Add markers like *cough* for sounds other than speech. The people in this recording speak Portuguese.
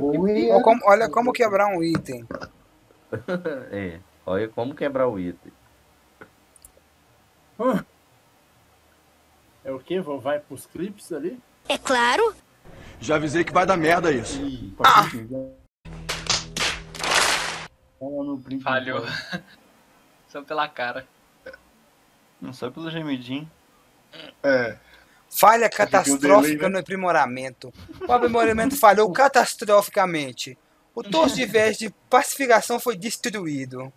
Ui, Olha como, olha como quebrar um item. *laughs* é, olha como quebrar o item. É o quê? Vou- Vai pros clipes ali? É claro. Já avisei que vai dar merda isso. Ih, Ah. Falhou. *laughs* Só pela cara. Não só pelo gemidinho. É. Falha catastrófica né? no aprimoramento. O aprimoramento falhou *laughs* catastroficamente. O torso de vez de pacificação foi destruído.